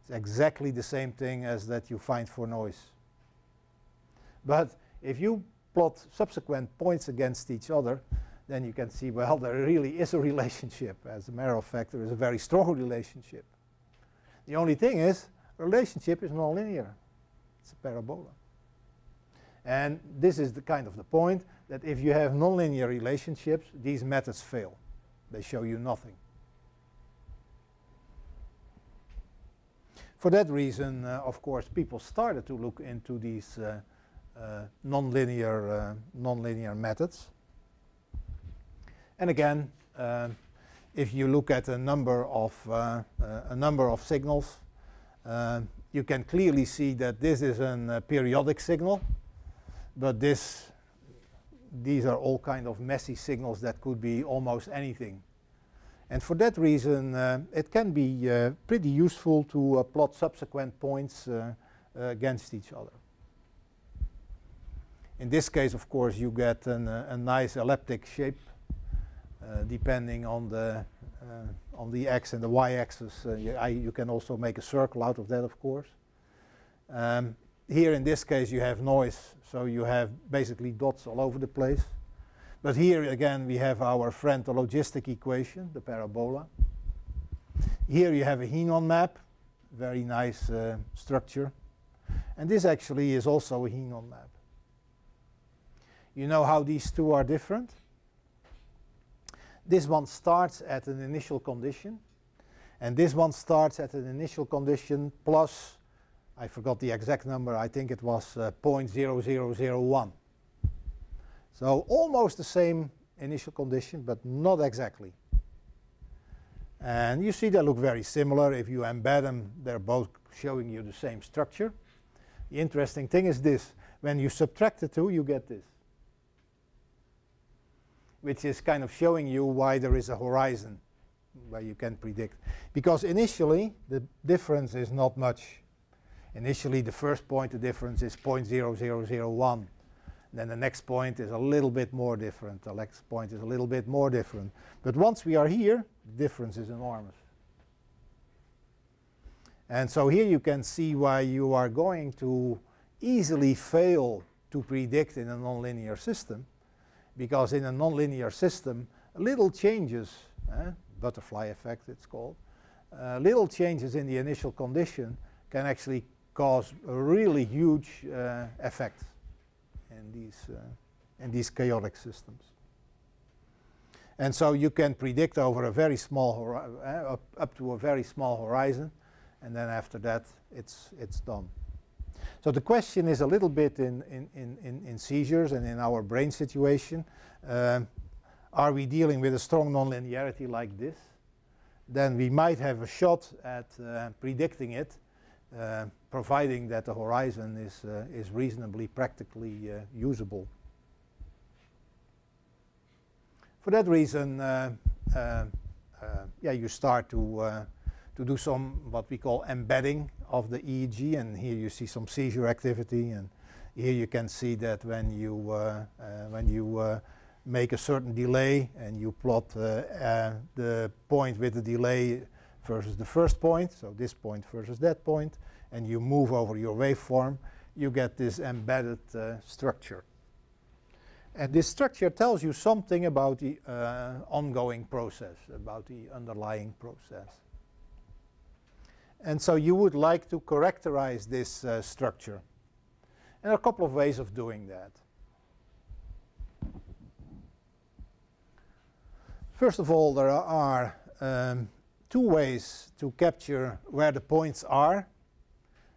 It's exactly the same thing as that you find for noise. But if you plot subsequent points against each other, then you can see, well, there really is a relationship. As a matter of fact, there is a very strong relationship. The only thing is, relationship is nonlinear. It's a parabola. And this is the kind of the point that if you have nonlinear relationships, these methods fail. They show you nothing. For that reason, uh, of course, people started to look into these uh, uh, nonlinear, nonlinear methods. And again, if you look at a number of, a number of signals, you can clearly see that this is a periodic signal but this, these are all kind of messy signals that could be almost anything. And for that reason, uh, it can be uh, pretty useful to uh, plot subsequent points uh, uh, against each other. In this case, of course, you get an, uh, a nice elliptic shape depending on the, on the x and the y-axis. You, you, can also make a circle out of that, of course. Um, here in this case you have noise, so you have basically dots all over the place. But here again we have our friend the logistic equation, the parabola. Here you have a Henon map, very nice uh, structure. And this actually is also a Henon map. You know how these two are different? This one starts at an initial condition, and this one starts at an initial condition plus I forgot the exact number, I think it was uh, 0.0001. So almost the same initial condition, but not exactly. And you see they look very similar. If you embed them, they're both showing you the same structure. The interesting thing is this. When you subtract the two, you get this. Which is kind of showing you why there is a horizon where you can predict. Because initially, the difference is not much Initially, the first point, the difference is 0.0001. Then the next point is a little bit more different. The next point is a little bit more different. But once we are here, the difference is enormous. And so here you can see why you are going to easily fail to predict in a nonlinear system. Because in a nonlinear system, little changes, eh, butterfly effect it's called, uh, little changes in the initial condition can actually cause a really huge uh, effect in these, uh, in these chaotic systems. And so you can predict over a very small, uh, up, up to a very small horizon, and then after that, it's, it's done. So the question is a little bit in, in, in, in, seizures and in our brain situation. Um, are we dealing with a strong nonlinearity like this, then we might have a shot at uh, predicting it, uh, providing that the horizon is, uh, is reasonably practically uh, usable. For that reason, uh, uh, yeah, you start to, to do some what we call embedding of the EEG, and here you see some seizure activity, and here you can see that when you, when you make a certain delay and you plot the point with the delay versus the first point, so this point versus that point, and you move over your waveform, you get this embedded uh, structure. And this structure tells you something about the uh, ongoing process, about the underlying process. And so you would like to characterize this uh, structure. And there are a couple of ways of doing that. First of all, there are um, two ways to capture where the points are.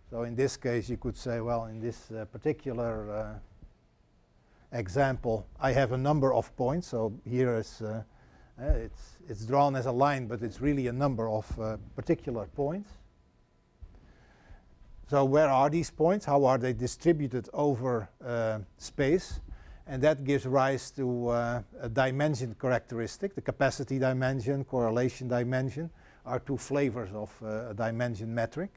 So in this case, you could say, well, in this uh, particular uh, example, I have a number of points. So here is, uh, uh it's, it's drawn as a line, but it's really a number of uh, particular points. So where are these points? How are they distributed over uh, space? And that gives rise to a dimension characteristic. The capacity dimension, correlation dimension are two flavors of uh, a dimension metric.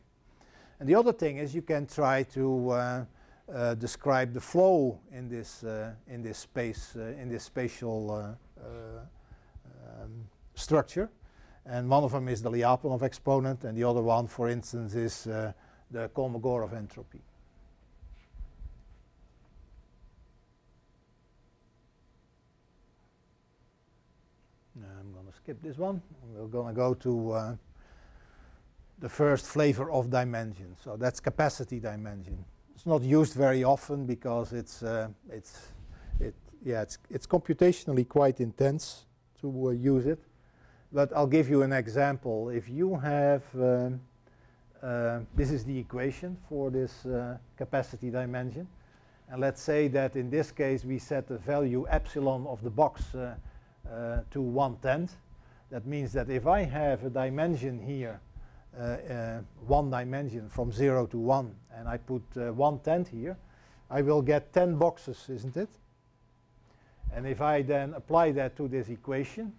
And the other thing is you can try to uh, uh describe the flow in this, uh, in this space, uh, in this spatial um, structure. And one of them is the Lyapunov exponent, and the other one, for instance, is the Kolmogorov entropy. Skip this one. We're going to go to uh, the first flavor of dimension. So that's capacity dimension. It's not used very often because it's uh, it's it yeah it's it's computationally quite intense to uh, use it. But I'll give you an example. If you have um, uh, this is the equation for this uh, capacity dimension. And let's say that in this case we set the value epsilon of the box uh, to one tenth. That means that if I have a dimension here, uh, uh, one dimension from 0 to 1, and I put uh, one tenth here, I will get 10 boxes, isn't it? And if I then apply that to this equation,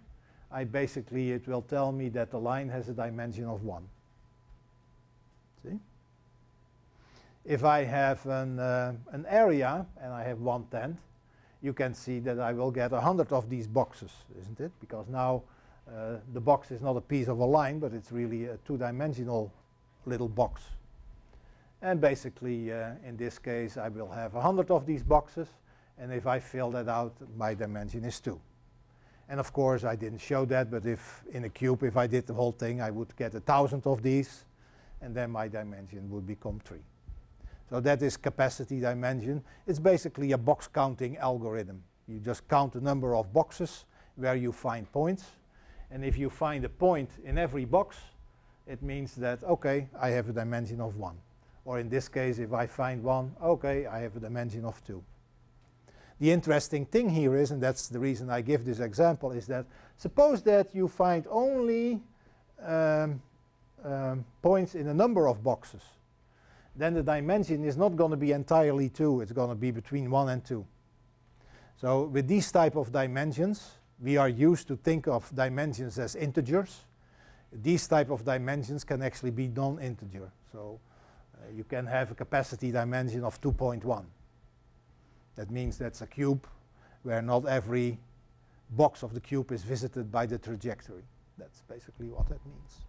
I basically, it will tell me that the line has a dimension of 1. See? If I have an, uh, an area, and I have one tenth, you can see that I will get a hundred of these boxes, isn't it? Because now uh, the box is not a piece of a line, but it's really a two-dimensional little box. And basically, uh, in this case, I will have a hundred of these boxes, and if I fill that out, my dimension is 2. And of course, I didn't show that, but if in a cube, if I did the whole thing, I would get a thousand of these, and then my dimension would become 3. So that is capacity dimension. It's basically a box counting algorithm. You just count the number of boxes where you find points, and if you find a point in every box, it means that, okay, I have a dimension of 1. Or in this case, if I find 1, okay, I have a dimension of 2. The interesting thing here is, and that's the reason I give this example, is that suppose that you find only um, um, points in a number of boxes. Then the dimension is not going to be entirely 2. It's going to be between 1 and 2. So with these type of dimensions, we are used to think of dimensions as integers. These type of dimensions can actually be non-integer. So uh, you can have a capacity dimension of 2.1. That means that's a cube where not every box of the cube is visited by the trajectory. That's basically what that means.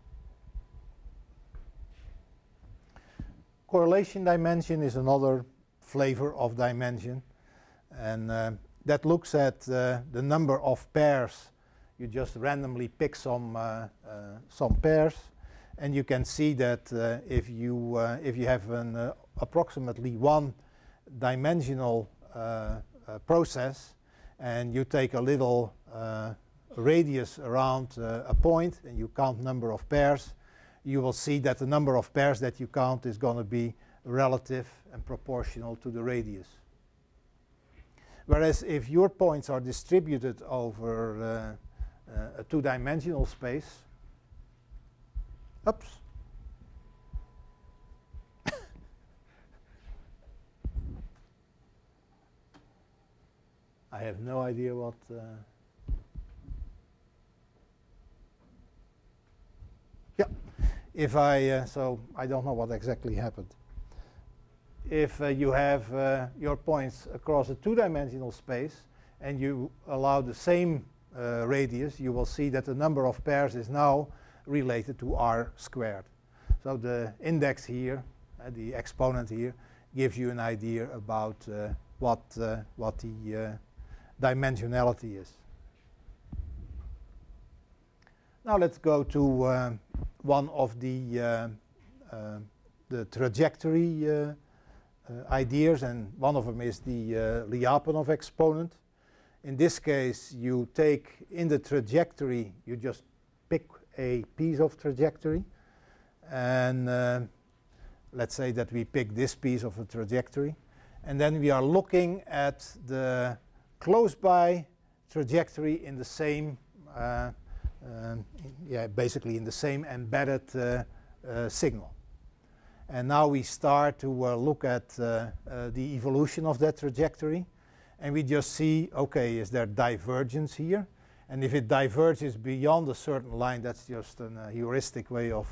Correlation dimension is another flavor of dimension. And uh, that looks at uh, the number of pairs. You just randomly pick some, uh, uh, some pairs and you can see that uh, if, you, uh, if you have an approximately one dimensional process and you take a little radius around a point and you count number of pairs, you will see that the number of pairs that you count is going to be relative and proportional to the radius. Whereas if your points are distributed over uh, uh, a two-dimensional space, oops, I have no idea what. Uh, yeah, if I uh, so I don't know what exactly happened. If uh, you have uh, your points across a two-dimensional space and you allow the same uh, radius, you will see that the number of pairs is now related to r squared. So the index here, uh, the exponent here, gives you an idea about what what the dimensionality is. Now let's go to uh, one of the uh, uh, the trajectory uh, uh, ideas, and one of them is the uh, Lyapunov exponent. In this case, you take in the trajectory, you just pick a piece of trajectory, and let's say that we pick this piece of a trajectory, and then we are looking at the close by trajectory in the same, uh, um, yeah, basically in the same embedded uh, uh, signal. And now we start to uh, look at uh, uh, the evolution of that trajectory. And we just see, okay, is there divergence here? And if it diverges beyond a certain line, that's just a heuristic way of,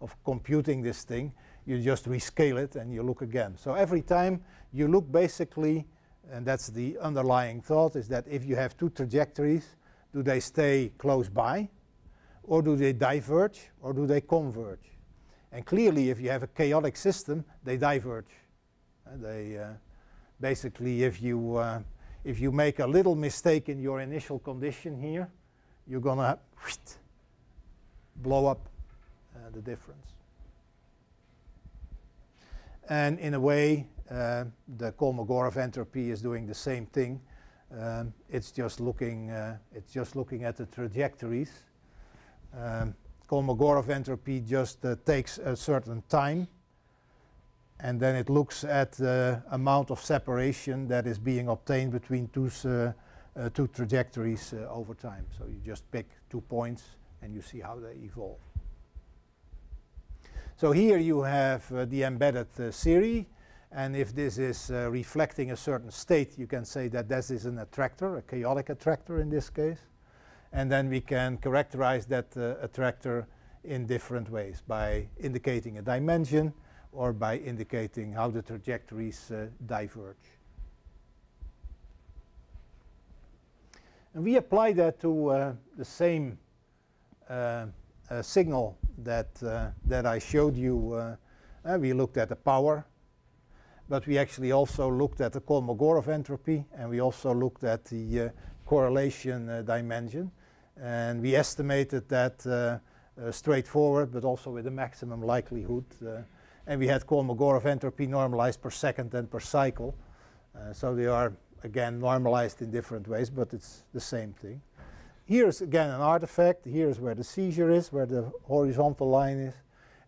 of computing this thing. You just rescale it and you look again. So every time you look basically and that's the underlying thought, is that if you have two trajectories, do they stay close by, or do they diverge, or do they converge? And clearly, if you have a chaotic system, they diverge. Uh, they uh, basically, if you uh, if you make a little mistake in your initial condition here, you're gonna blow up uh, the difference. And in a way, uh, the Kolmogorov entropy is doing the same thing. Um, it's just looking uh, it's just looking at the trajectories. Um, Kolmogorov entropy just uh, takes a certain time and then it looks at the amount of separation that is being obtained between two, uh, uh, two trajectories uh, over time. So you just pick two points and you see how they evolve. So here you have the embedded series and if this is uh, reflecting a certain state, you can say that this is an attractor, a chaotic attractor in this case. And then we can characterize that uh, attractor in different ways by indicating a dimension or by indicating how the trajectories uh, diverge. And we apply that to uh, the same uh, uh, signal that, that I showed you. we looked at the power but we actually also looked at the Kolmogorov entropy and we also looked at the uh, correlation uh, dimension. And we estimated that uh, uh straightforward, but also with a maximum likelihood. Uh, and we had Kolmogorov entropy normalized per second and per cycle. So they are, again, normalized in different ways, but it's the same thing. Here's, again, an artifact. Here's where the seizure is, where the horizontal line is.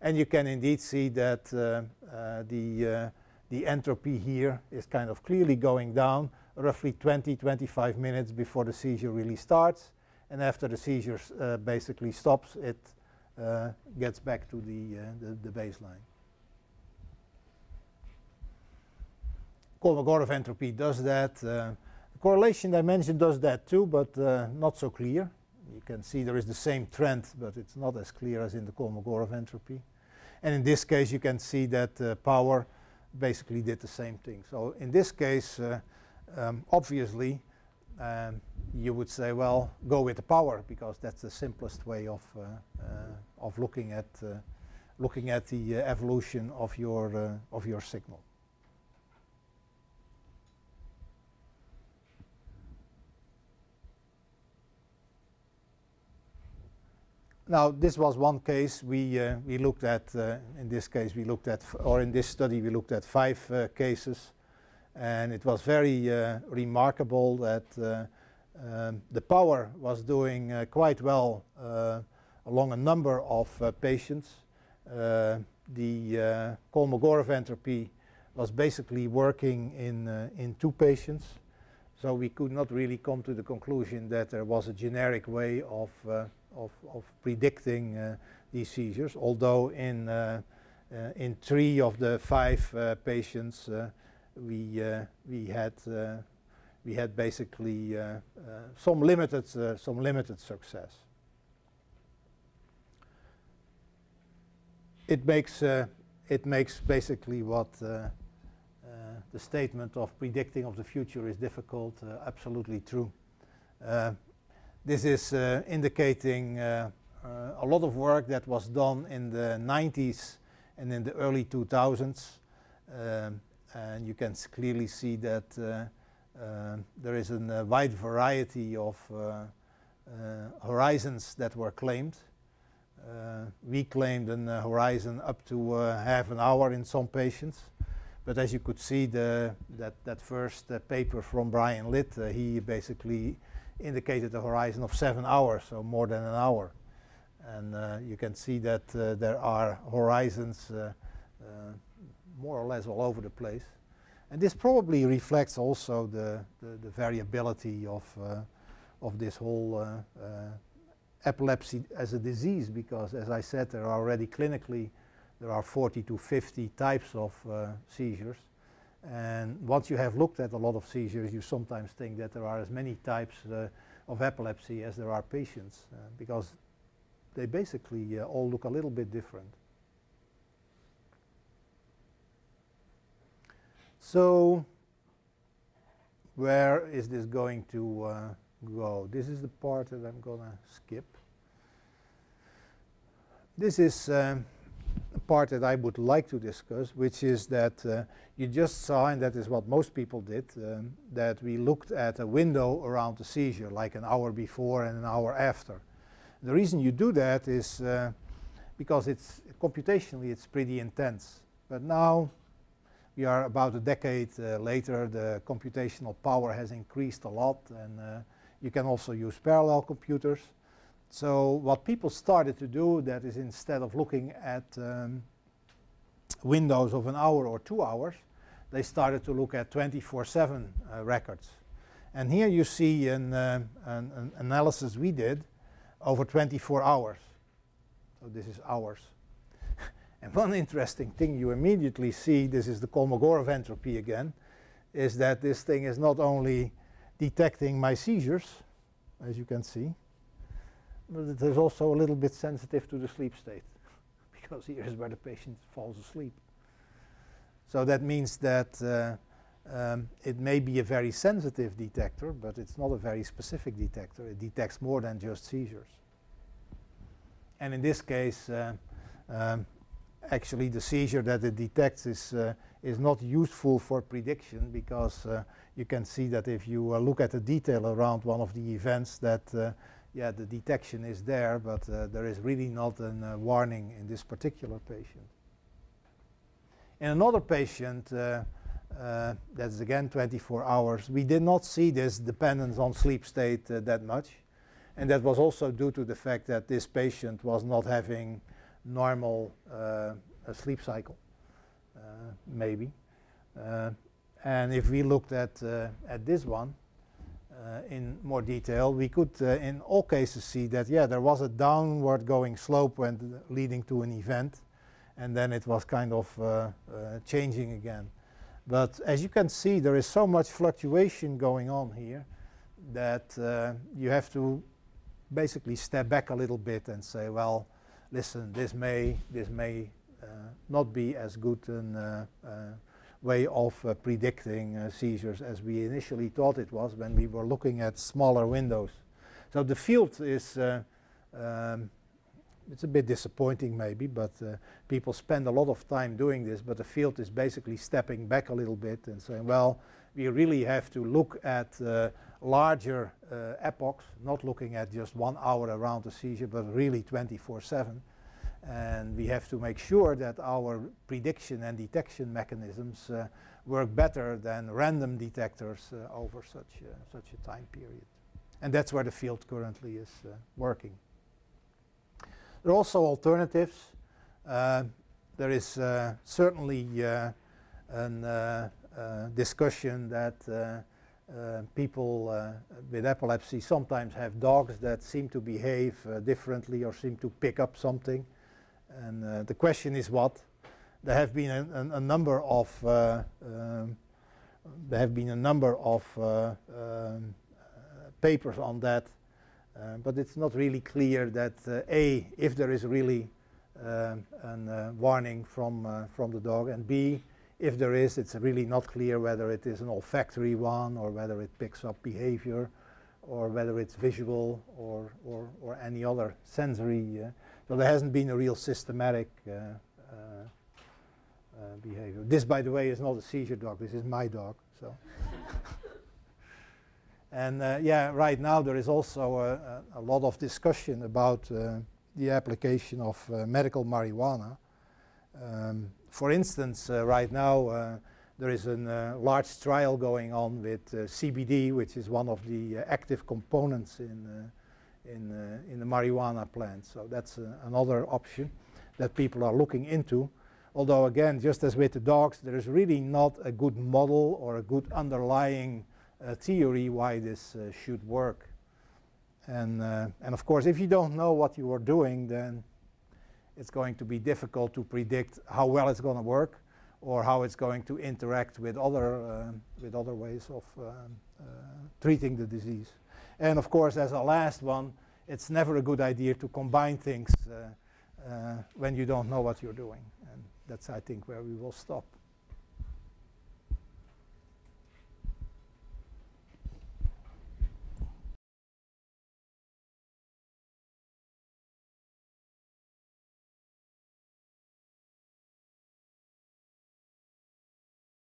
And you can indeed see that the the entropy here is kind of clearly going down roughly 20, 25 minutes before the seizure really starts. And after the seizure uh, basically stops, it uh, gets back to the, uh, the, the, baseline. Kolmogorov entropy does that. Uh, the correlation dimension does that too, but uh, not so clear. You can see there is the same trend, but it's not as clear as in the Kolmogorov entropy. And in this case, you can see that power basically did the same thing. So in this case, um, obviously, um, you would say, well, go with the power because that's the simplest way of uh, uh, of looking at uh, looking at the evolution of your of your signal. Now, this was one case we, uh, we looked at. Uh, in this case, we looked at, or in this study, we looked at five uh, cases. And it was very uh, remarkable that uh, um, the power was doing uh, quite well along a number of patients. the Kolmogorov entropy was basically working in, in two patients. so we could not really come to the conclusion that there was a generic way of, uh, of, of, predicting uh, these seizures, although in, uh, in three of the five patients we, uh, we, had, uh, we had basically uh, some, limited, some limited success. It makes, it makes basically what the statement of predicting of the future is difficult, uh, absolutely true. Uh, this is uh, indicating a lot of work that was done in the 90s and in the early 2000s. Um, and you can clearly see that uh, uh, there is a uh, wide variety of horizons that were claimed. we claimed a horizon up to half an hour in some patients. But as you could see, the, that, that first uh, paper from Brian Litt, uh, he basically indicated a horizon of seven hours, so more than an hour. And uh, you can see that uh, there are horizons uh, uh, more or less all over the place. And this probably reflects also the, the, the variability of, of this whole epilepsy as a disease, because as I said, there are already clinically there are 40 to 50 types of uh, seizures. And once you have looked at a lot of seizures, you sometimes think that there are as many types uh, of epilepsy as there are patients, uh, because they basically uh, all look a little bit different. So, where is this going to uh, go? This is the part that I'm going to skip. This is um, part that I would like to discuss, which is that uh, you just saw, and that is what most people did, um, that we looked at a window around the seizure, like an hour before and an hour after. The reason you do that is uh, because it's computationally it's pretty intense. But now we are about a decade uh, later, the computational power has increased a lot, and uh, you can also use parallel computers. So what people started to do that is instead of looking at um, windows of an hour or two hours, they started to look at 24-7 uh, records. And here you see an, uh, an, an, analysis we did over 24 hours. So this is hours. And one interesting thing you immediately see, this is the Kolmogorov entropy again, is that this thing is not only detecting my seizures, as you can see, but it is also a little bit sensitive to the sleep state because here is where the patient falls asleep. So that means that uh, um, it may be a very sensitive detector, but it's not a very specific detector. It detects more than just seizures. And in this case, uh, um, actually the seizure that it detects is, uh, is not useful for prediction because uh, you can see that if you uh, look at the detail around one of the events that uh, yeah, the detection is there, but uh, there is really not a uh, warning in this particular patient. In another patient, that's again 24 hours, we did not see this dependence on sleep state that much. And that was also due to the fact that this patient was not having normal uh, sleep cycle, maybe. and if we looked at, at this one, uh, in more detail, we could uh, in all cases see that, yeah, there was a downward going slope when leading to an event, and then it was kind of uh, changing again. But as you can see, there is so much fluctuation going on here that uh, you have to basically step back a little bit and say, well, listen, this may, this may uh, not be as good an uh, way of uh, predicting uh, seizures as we initially thought it was when we were looking at smaller windows. So the field is, uh, um, it's a bit disappointing maybe, but uh, people spend a lot of time doing this, but the field is basically stepping back a little bit and saying, well, we really have to look at uh, larger uh, epochs, not looking at just one hour around the seizure, but really 24 7 and we have to make sure that our prediction and detection mechanisms uh, work better than random detectors uh, over such, uh, such a time period. And that's where the field currently is uh, working. There are also alternatives. Uh, there is certainly a discussion that people uh, with epilepsy sometimes have dogs that seem to behave uh, differently or seem to pick up something. And uh, the question is what? There have been a, a, a number of uh, um, there have been a number of uh, um, papers on that, but it's not really clear that a if there is really um, a warning from from the dog, and b if there is, it's really not clear whether it is an olfactory one or whether it picks up behavior or whether it's visual or, or, or any other sensory. Uh, so there hasn't been a real systematic uh, uh, uh behavior. This, by the way, is not a seizure dog. This is my dog. So. and uh, yeah, right now there is also a, a, lot of discussion about uh, the application of medical marijuana. Um, for instance, uh, right now uh, there is a uh, large trial going on with CBD, which is one of the active components in, in, in the marijuana plant. So that's another option that people are looking into. Although again, just as with the dogs, there is really not a good model or a good underlying uh, theory why this uh, should work. And, uh, and of course, if you don't know what you are doing, then it's going to be difficult to predict how well it's going to work or how it's going to interact with other, uh, with other ways of uh, uh, treating the disease. And of course, as a last one, it's never a good idea to combine things uh, uh, when you don't know what you're doing. And that's, I think, where we will stop.